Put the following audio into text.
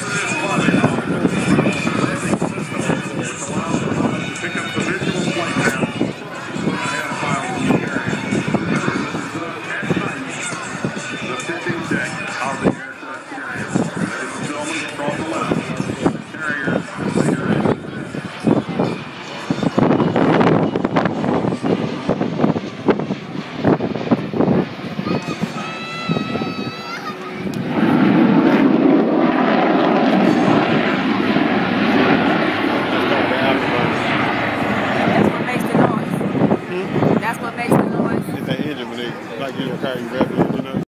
Yeah. in recurring revenue, you know.